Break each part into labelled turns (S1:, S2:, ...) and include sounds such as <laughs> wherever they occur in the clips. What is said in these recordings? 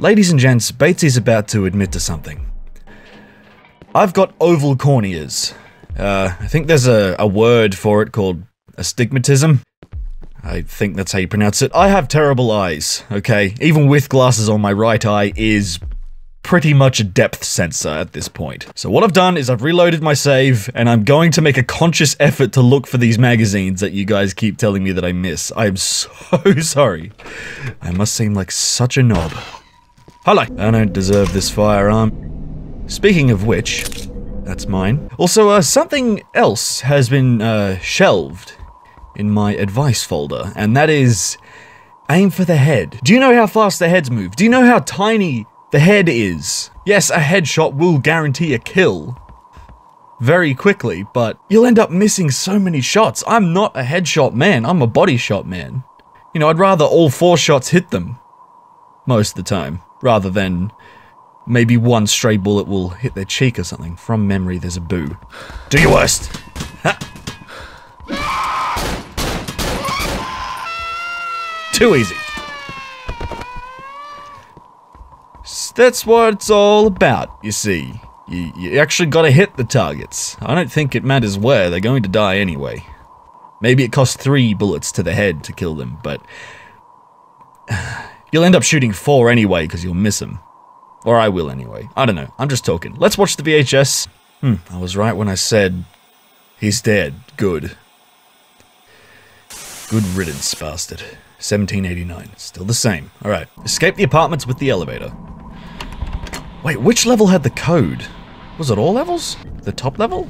S1: Ladies and gents, Batesy's about to admit to something. I've got oval corneas. Uh, I think there's a, a word for it called astigmatism. I think that's how you pronounce it. I have terrible eyes, okay? Even with glasses on my right eye is pretty much a depth sensor at this point. So what I've done is I've reloaded my save, and I'm going to make a conscious effort to look for these magazines that you guys keep telling me that I miss. I am <laughs> so sorry. I must seem like such a knob. Hello. I don't deserve this firearm. Speaking of which, that's mine. Also, uh, something else has been, uh, shelved in my advice folder, and that is aim for the head. Do you know how fast the heads move? Do you know how tiny the head is? Yes, a headshot will guarantee a kill very quickly, but you'll end up missing so many shots. I'm not a headshot man, I'm a body shot man. You know, I'd rather all four shots hit them most of the time, rather than maybe one stray bullet will hit their cheek or something. From memory, there's a boo. Do your worst! Ha. Too easy. That's what it's all about, you see. You, you actually gotta hit the targets. I don't think it matters where, they're going to die anyway. Maybe it costs three bullets to the head to kill them, but you'll end up shooting four anyway because you'll miss them. Or I will anyway. I don't know. I'm just talking. Let's watch the VHS. Hmm, I was right when I said he's dead. Good. Good riddance, bastard. 1789. Still the same. Alright. Escape the apartments with the elevator. Wait, which level had the code? Was it all levels? The top level?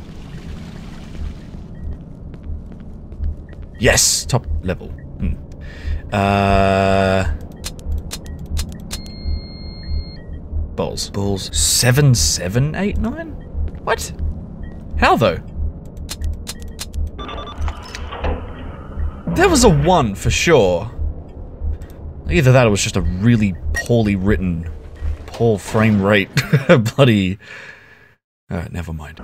S1: Yes, top level. Hmm. Uh. Balls. Balls. 7789? What? How though? There was a 1 for sure. Either that or it was just a really poorly written, poor frame rate, <laughs> bloody. Alright, never mind.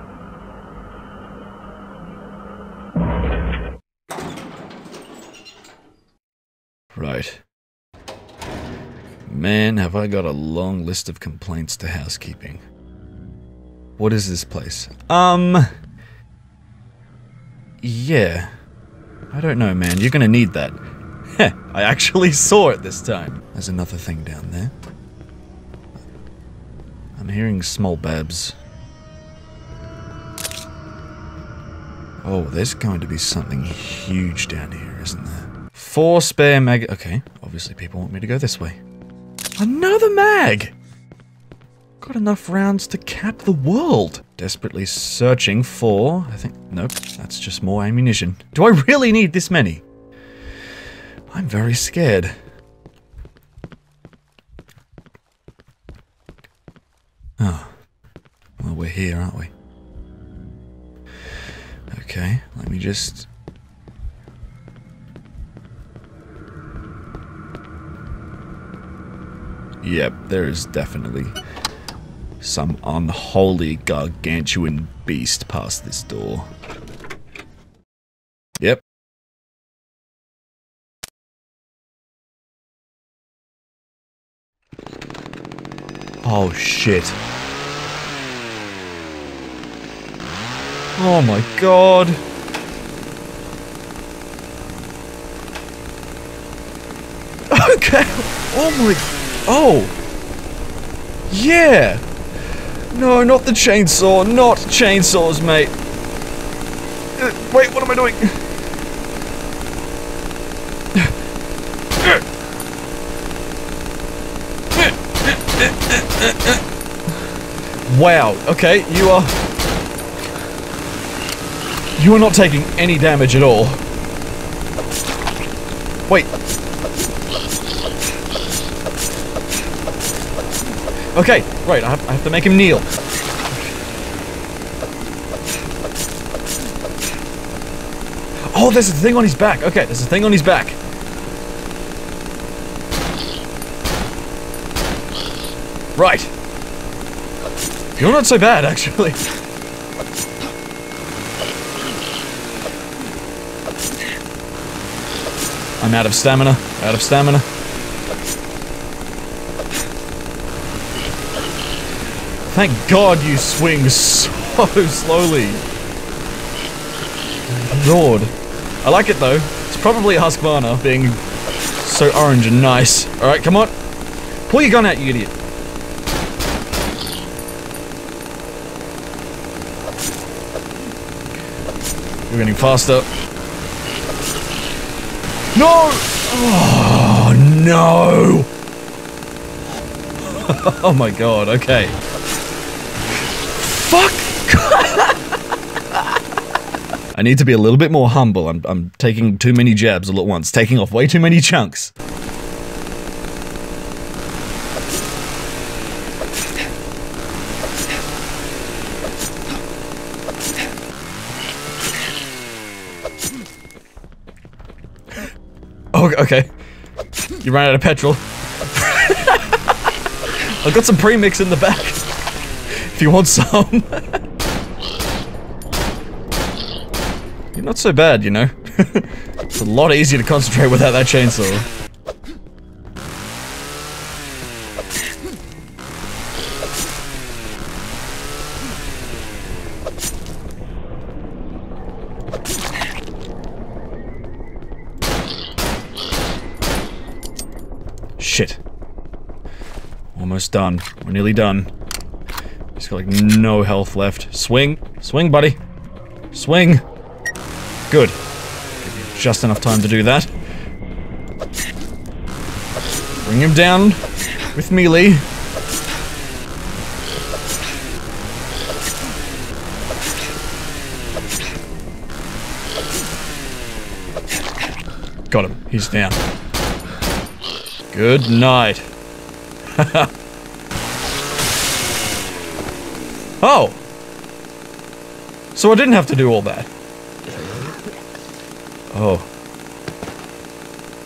S1: Right. Man, have I got a long list of complaints to housekeeping. What is this place? Um. Yeah. I don't know, man. You're gonna need that. Heh, <laughs> I actually saw it this time. There's another thing down there. I'm hearing small babs. Oh, there's going to be something huge down here, isn't there? Four spare mag- okay, obviously people want me to go this way. Another mag! Got enough rounds to cap the world. Desperately searching for, I think, nope, that's just more ammunition. Do I really need this many? I'm very scared. Oh. Well, we're here, aren't we? Okay, let me just... Yep, there is definitely some unholy gargantuan beast past this door. Yep. Oh shit. Oh my god. <laughs> Okay. Oh my. Oh. Yeah. No, not the chainsaw. Not chainsaws, mate. Uh, wait, what am I doing? Wow. Okay, you are. You are not taking any damage at all. Wait. Okay, right, I have, I have to make him kneel. Oh, there's a thing on his back. Okay, there's a thing on his back. Right. You're not so bad, actually. I'm out of stamina. Out of stamina. Thank God you swing so slowly. Lord. I like it though. It's probably Husqvarna being so orange and nice. Alright, come on. Pull your gun out, you idiot. We're getting faster. No! Oh, no! <laughs> oh my god, okay. I need to be a little bit more humble. I'm, I'm taking too many jabs all at once, taking off way too many chunks. <laughs> Oh, okay. You ran out of petrol. <laughs> I've got some premix in the back. <laughs> If you want some. You're not so bad, you know. <laughs> it's a lot easier to concentrate without that chainsaw. Shit. Almost done. We're nearly done. Just got like no health left. Swing. Swing, buddy. Swing. Good. Just enough time to do that. Bring him down with melee. Got him. He's down. Good night. <laughs> oh! So I didn't have to do all that. Oh.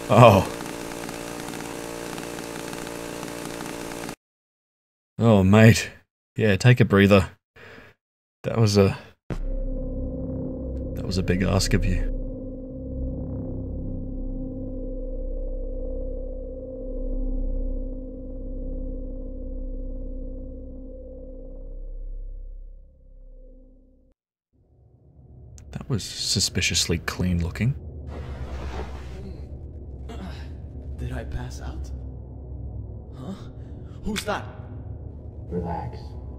S1: Oh. Oh, mate. Yeah, take a breather. That was a... That was a big ask of you. That was suspiciously clean looking.
S2: Did I pass out? Huh? Who's that?
S3: Relax.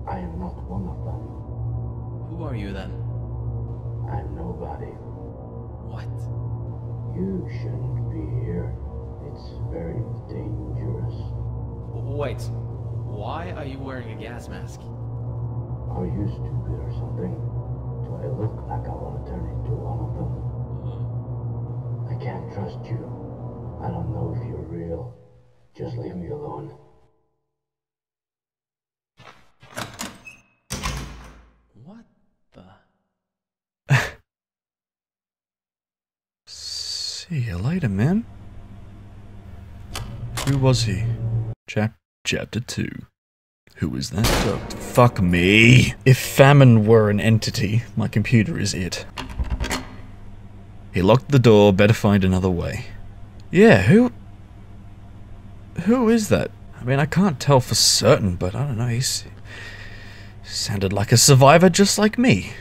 S3: I am not one of them.
S2: Who are you then?
S3: I'm nobody.
S2: What?
S3: You shouldn't be here. It's very dangerous.
S2: Wait. Why are you wearing a gas mask?
S3: Are you stupid or something? Do I look like I want to turn into one of them? Mm-hmm. I can't trust you. I don't know if you're real. Just leave me alone.
S2: What the? <laughs>
S1: See you later, man. Who was he? Chap chapter 2. Who is that? Fuck me. If famine were an entity, my computer is it. He locked the door, better find another way. Yeah, who... Who is that? I mean, I can't tell for certain, but I don't know, he's... Sounded like a survivor just like me.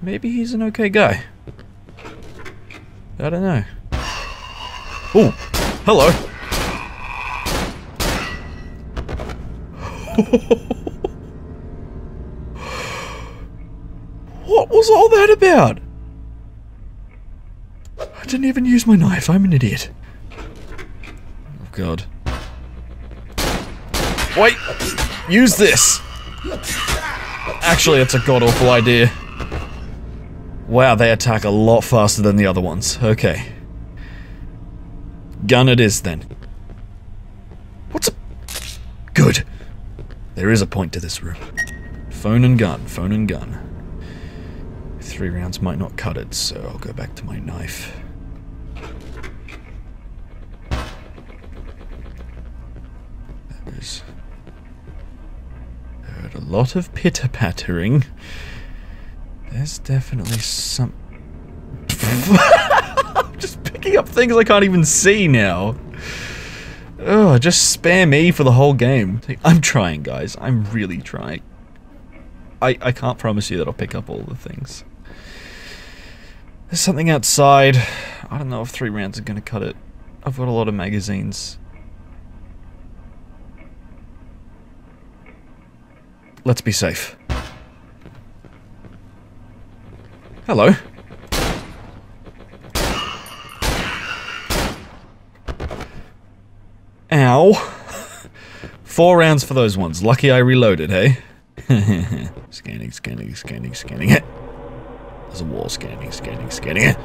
S1: Maybe he's an okay guy. I don't know. Oh, hello. <laughs> what was all that about? I didn't even use my knife. I'm an idiot. Oh god. Wait! Use this! Actually, it's a god-awful idea. Wow, they attack a lot faster than the other ones. Okay. Gun it is, then. What's a... Good. There is a point to this room. Phone and gun, phone and gun. Three rounds might not cut it, so I'll go back to my knife. There's... Heard a lot of pitter-pattering. There's definitely some... <laughs> I'm just picking up things I can't even see now. Oh, just spare me for the whole game. I'm trying, guys. I'm really trying. I, I can't promise you that I'll pick up all the things. There's something outside. I don't know if three rounds are going to cut it. I've got a lot of magazines. Let's be safe. Hello. Ow. Four rounds for those ones. Lucky I reloaded, hey? <laughs> scanning, scanning, scanning, scanning it. There's a wall scanning, scanning, scanning it.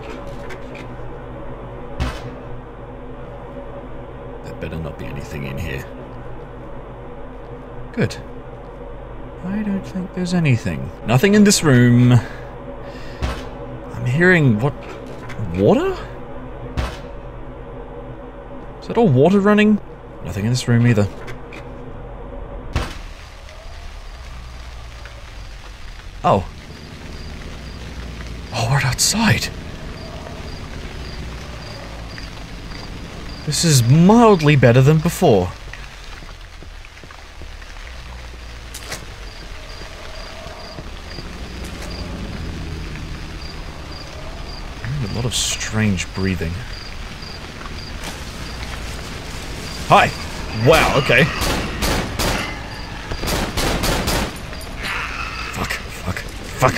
S1: There better not be anything in here. Good. I don't think there's anything. Nothing in this room. I'm hearing what? Water? Is that all water running? Nothing in this room either. Oh. Oh, we're outside. This is mildly better than before. A lot of strange breathing. Hi. Wow, okay. Fuck, fuck.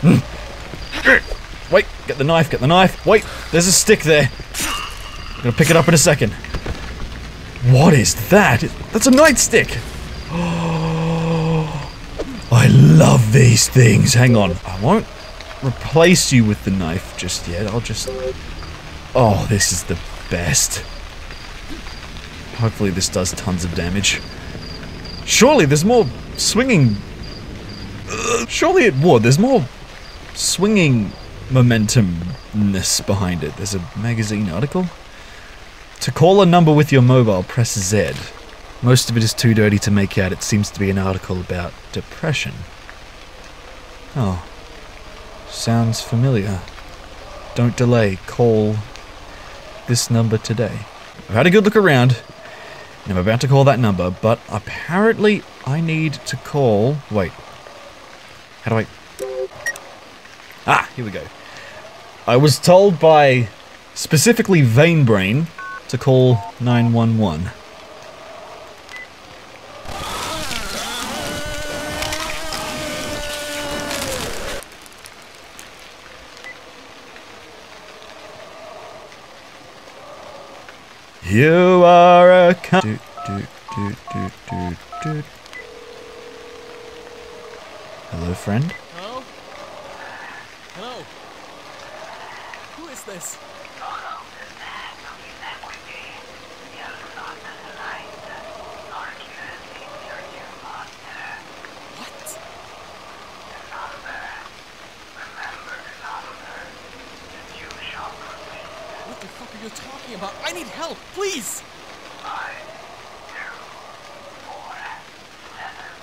S1: Hmm. Wait, get the knife, get the knife. Wait, there's a stick there. I'm gonna pick it up in a second. What is that? That's a nightstick. <gasps> I love these things. Hang on. I won't replace you with the knife just yet. I'll just... Oh, this is the best. Hopefully this does tons of damage. Surely there's more swinging... Uh, surely it would. There's more swinging momentumness behind it. There's a magazine article. To call a number with your mobile, press Z. Most of it is too dirty to make out. It seems to be an article about depression. Oh. Sounds familiar. Don't delay. Call this number today. I've had a good look around, I'm about to call that number, but apparently I need to call... Wait. How do I... Ah, here we go. I was told by specifically Vein Brain to call 911. You are a cu- do, do, do, do, do, do. Hello, friend?
S2: Hello? Hello? Who is this? What? What the fuck are you talking about? I need help, please!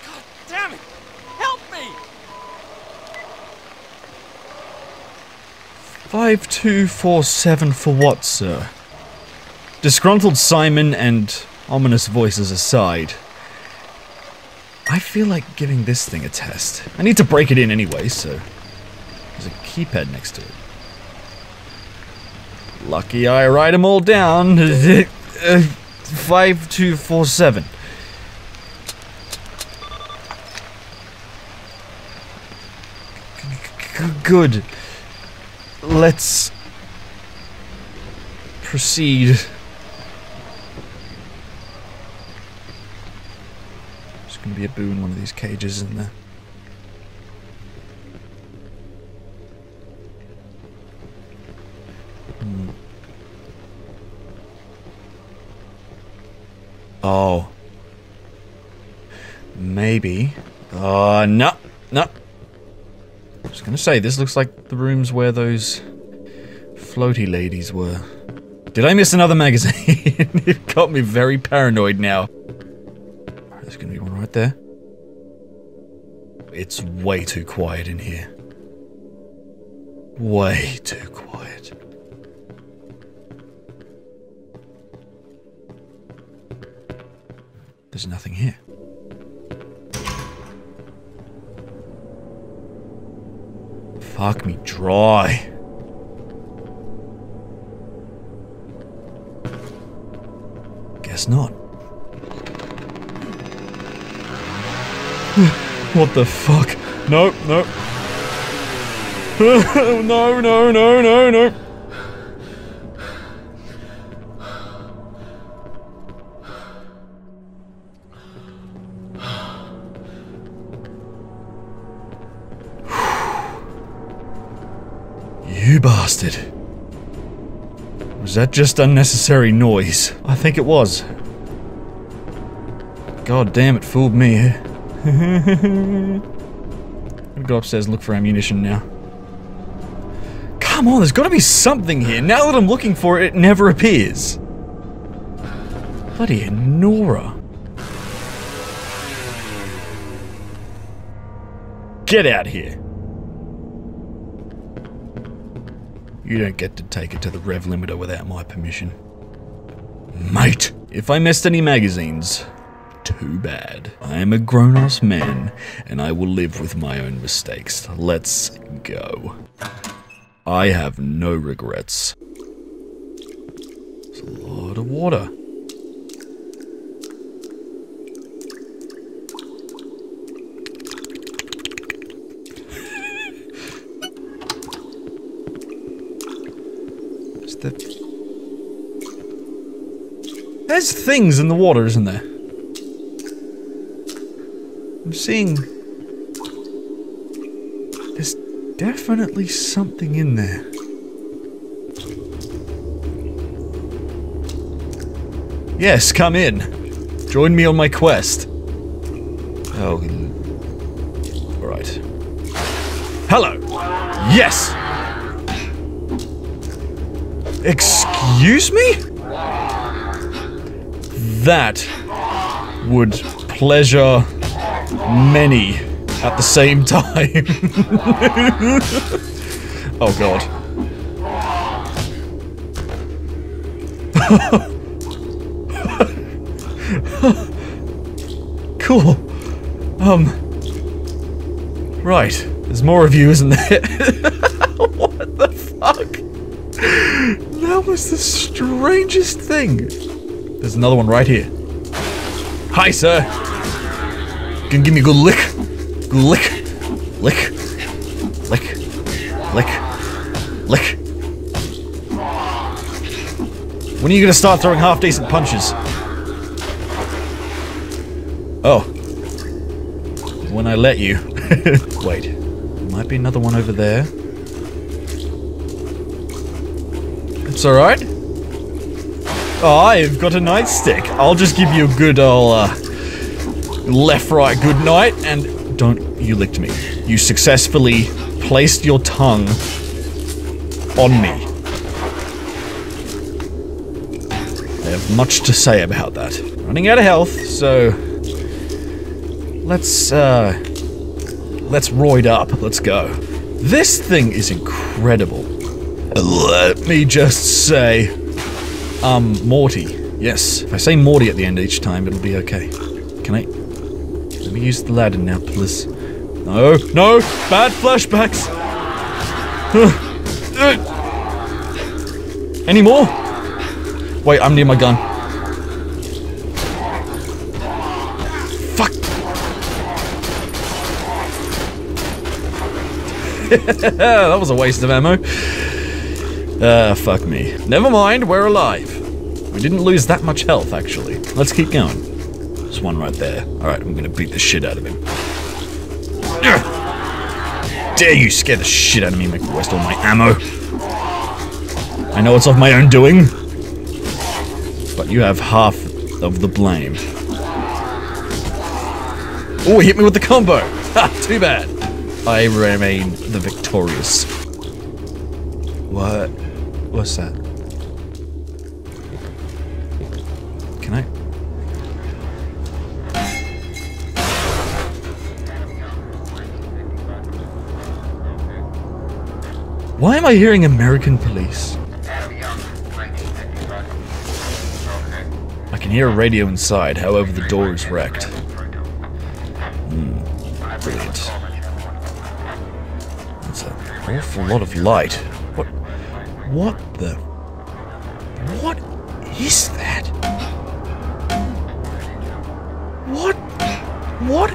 S2: God damn it! Help me!
S1: 5247 for what, sir? Disgruntled Simon and ominous voices aside, I feel like giving this thing a test. I need to break it in anyway, so there's a keypad next to it. Lucky I write them all down. <laughs> Uh, 5247. G- Good. Let's proceed. There's gonna be a boo in one of these cages in there. Oh. Maybe. Uh, no. No. I was gonna say, this looks like the rooms where those floaty ladies were. Did I miss another magazine? <laughs> You've got me very paranoid now. There's gonna be one right there. It's way too quiet in here. Way too quiet. There's nothing here. Fuck me dry. Guess not. <sighs> what the fuck? Nope, nope. <laughs> no, no, no, no, no. Was that just unnecessary noise? I think it was. God damn it, fooled me. <laughs> I'm gonna go upstairs and look for ammunition now. Come on, there's gotta be something here. Now that I'm looking for it, it never appears. Bloody Nora. Get out here. You don't get to take it to the rev limiter without my permission. Mate, if I missed any magazines, too bad. I am a grown ass man, and I will live with my own mistakes. Let's go. I have no regrets. It's a lot of water. Is the... There's things in the water, isn't there? I'm seeing... There's definitely something in there. Yes, come in. Join me on my quest. Oh. Alright. Hello! Yes! Excuse me? That would pleasure many at the same <laughs> time. oh god. <laughs> cool. Um. Right. There's more of you, isn't there? <laughs> what the fuck? That was the strangest thing. There's another one right here. Hi, sir. Can give me a good lick. Good lick. Lick. Lick. Lick. Lick. When are you gonna start throwing half decent punches? Oh. When I let you. <laughs> Wait. Might be another one over there. It's alright. I've got a nightstick. I'll just give you a good old, uh, left, right, good night, and don't you licked me. You successfully placed your tongue on me. I have much to say about that. Running out of health, so let's uh let's roid up. Let's go. This thing is incredible. Let me just say, um, Morty. Yes, if I say Morty at the end each time, it'll be okay. Can I? Let me use the ladder now, please. No, no, bad flashbacks. <laughs> Any more? Wait, I'm near my gun. Fuck. <laughs> that was a waste of ammo. Ah, fuck me. Never mind, we're alive. We didn't lose that much health, actually. Let's keep going. There's one right there. Alright, I'm gonna beat the shit out of him. Dare you scare the shit out of me make me waste all my ammo. I know it's of my own doing, but you have half of the blame. Oh, hit me with the combo! <laughs> Ha, too bad. I remain the victorious. What? What's that? Can I? Why am I hearing American police? I can hear a radio inside, however the door is wrecked. Hmm, brilliant. That's an awful lot of light. What? The? What is that? What? What?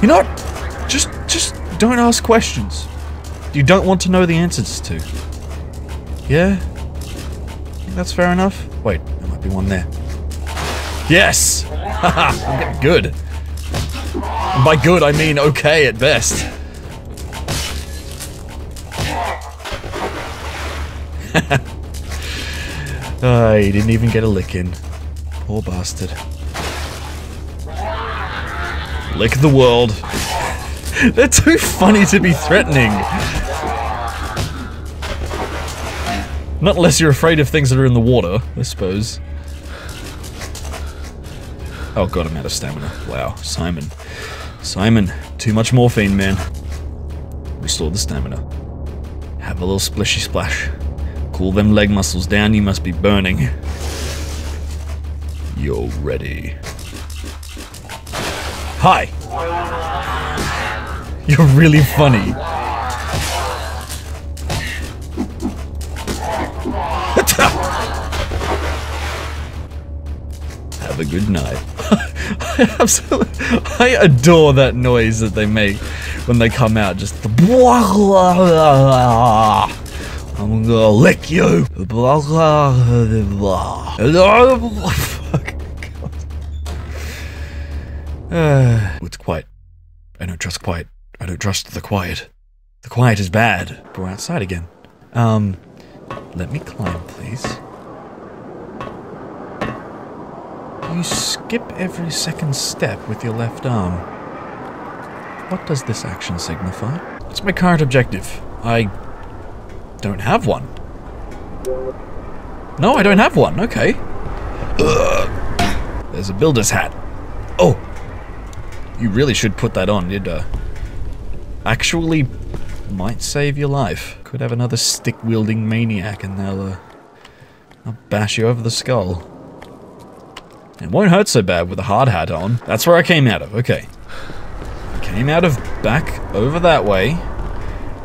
S1: You know what? Just, just don't ask questions. You don't want to know the answers to. Yeah? That's fair enough? Wait, there might be one there. Yes! Haha, <laughs> good. And by good, I mean okay at best. <laughs> Ah, he didn't even get a lick in. Poor bastard. Lick the world. <laughs> They're too funny to be threatening. Not unless you're afraid of things that are in the water, I suppose. Oh god, I'm out of stamina. Wow, Simon. Simon, too much morphine, man. Restore the stamina. Have a little splishy splash. Cool them leg muscles down, you must be burning. You're ready. Hi! You're really funny. Have a good night. <laughs> I absolutely, I adore that noise that they make when they come out. Just the <laughs> I'm gonna lick you. Blah blah blah. <laughs> Oh Fuck. Uh, <sighs> it's quiet. I don't trust quiet. I don't trust the quiet. The quiet is bad. But we're outside again. Um, let me climb, please. You skip every second step with your left arm. What does this action signify? What's my current objective? I don't have one. No, I don't have one. Okay. Ugh. There's a builder's hat. Oh, you really should put that on. It uh, actually might save your life. Could have another stick-wielding maniac and they'll, uh, they'll bash you over the skull. It won't hurt so bad with a hard hat on. That's where I came out of. Okay. Came out of back over that way.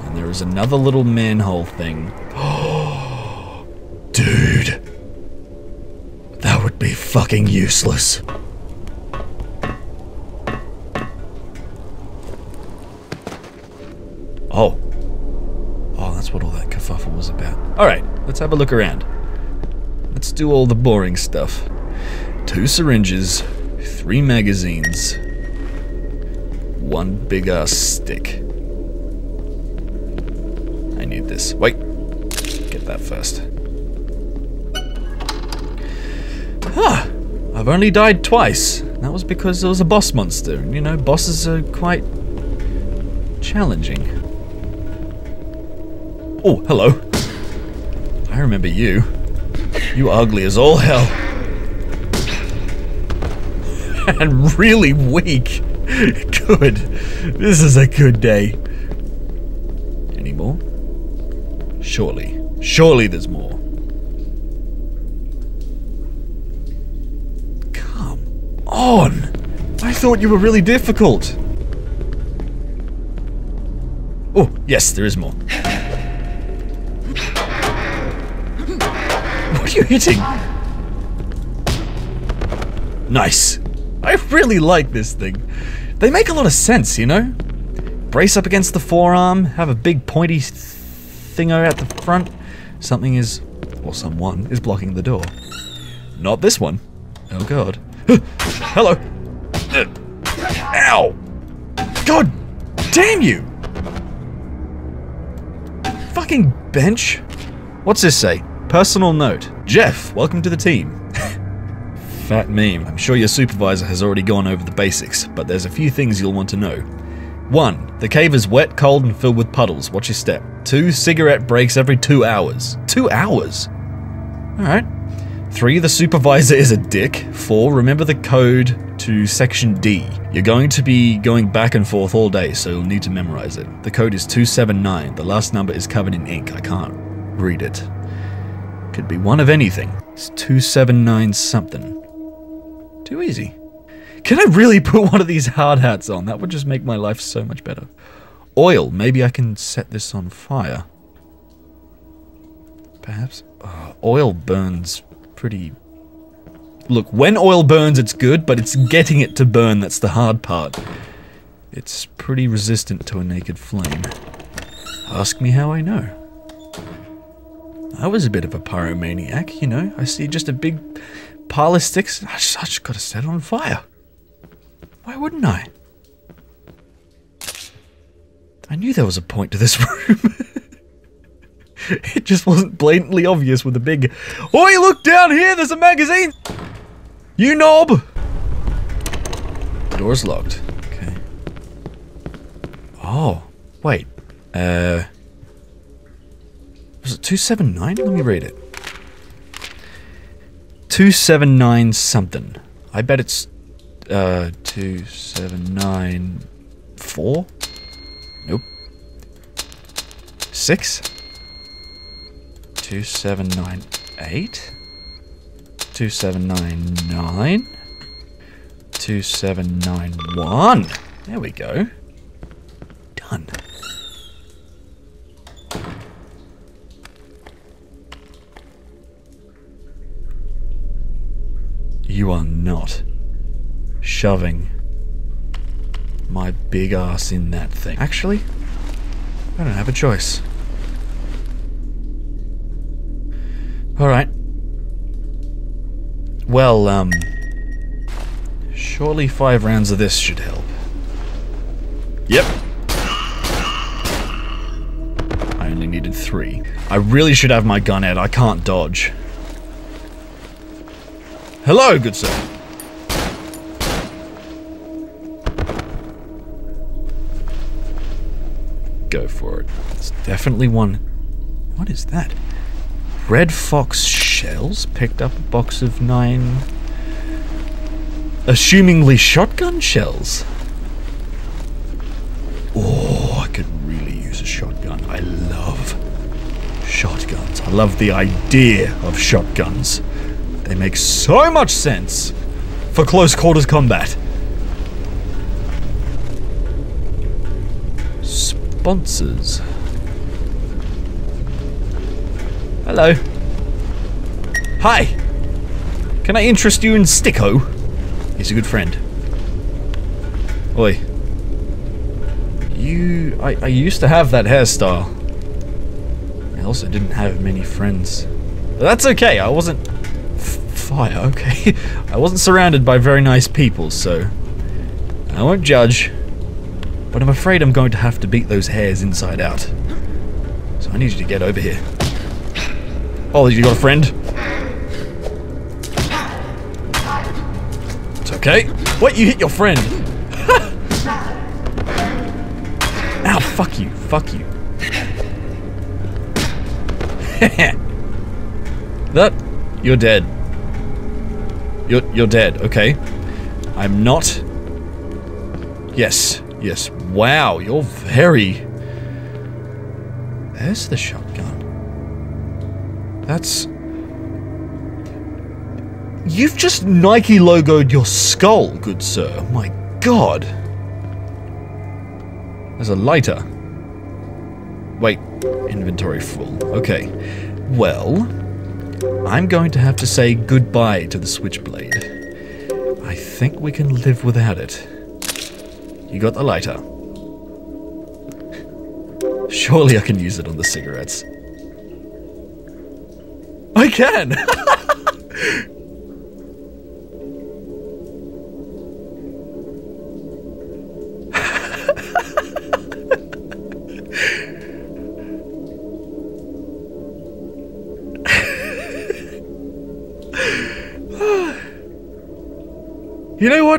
S1: And there is another little manhole thing. <gasps> Dude. That would be fucking useless. Oh. Oh, that's what all that kerfuffle was about. Alright, let's have a look around. Let's do all the boring stuff. Two syringes, three magazines, one big ass stick. Wait. Get that first. Ah! I've only died twice. That was because there was a boss monster. And you know, bosses are quite challenging. Oh, hello. I remember you. You ugly as all hell. <laughs> and really weak. <laughs> Good. This is a good day. Surely. Surely there's more. Come on! I thought you were really difficult. Oh, yes, there is more. What are you hitting? Nice. I really like this thing. They make a lot of sense, you know? Brace up against the forearm, have a big pointy thingo at the front. Something is, or someone, is blocking the door. Not this one. Oh god. <gasps> Hello. Ow. God damn you. Fucking bench. What's this say? Personal note. Jeff, welcome to the team. <laughs> Fat meme. I'm sure your supervisor has already gone over the basics, but there's a few things you'll want to know. 1. The cave is wet, cold, and filled with puddles. Watch your step. 2. Cigarette breaks every 2 hours. 2 hours? Alright. Three, the supervisor is a dick. Four, remember the code to section D. You're going to be going back and forth all day, so you'll need to memorize it. The code is 279. The last number is covered in ink. I can't read it. Could be one of anything. It's 279 something. Too easy. Can I really <laughs> put one of these hard hats on? That would just make my life so much better. Oil. Maybe I can set this on fire. Perhaps. Oh, oil burns pretty... Look, when oil burns it's good, but it's getting it to burn that's the hard part. It's pretty resistant to a naked flame. Ask me how I know. I was a bit of a pyromaniac, you know. I see just a big pile of sticks. I just, I just gotta set it on fire. Why wouldn't I? I knew there was a point to this <laughs> room. it just wasn't blatantly obvious with a big, Oi, look down here, there's a magazine! You knob! Door's locked. Okay. Oh, wait. Uh. Was it 279? Let me read it. 279 something. I bet it's uh 2794. Nope. 6 2798 2799 2791 There we go. Shoving my big ass in that thing. Actually, I don't have a choice. Alright. Well, um... Surely five rounds of this should help. Yep. I only needed three. I really should have my gun out. I can't dodge. Hello, good sir. For it. It's definitely one. What is that? Red Fox shells picked up a box of nine. Assumingly shotgun shells. Oh, I could really use a shotgun. I love shotguns. I love the idea of shotguns. They make so much sense for close quarters combat. Sponsors. Hello. Hi. Can I interest you in Sticko? He's a good friend. Oi. You... I, I used to have that hairstyle. I also didn't have many friends. But that's okay, I wasn't... fire, okay? <laughs> I wasn't surrounded by very nice people, so... I won't judge. But I'm afraid I'm going to have to beat those hairs inside out. So I need you to get over here. Oh, you got a friend? It's okay. What? You hit your friend? <laughs> Ow, fuck you. Fuck you. <laughs> that? You're dead. You're, you're dead, okay. I'm not... Yes, yes. Wow, you're very... There's the shotgun. That's... You've just Nike logoed your skull, good sir. My god. There's a lighter. Wait, inventory full. Okay. Well, I'm going to have to say goodbye to the switchblade. I think we can live without it. You got the lighter. Surely I can use it on the cigarettes. I can! <laughs> <sighs>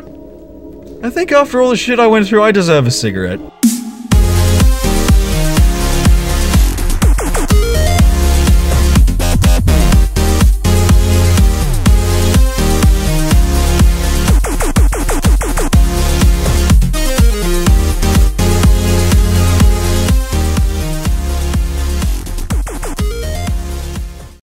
S1: think after all the shit I went through, I deserve a cigarette.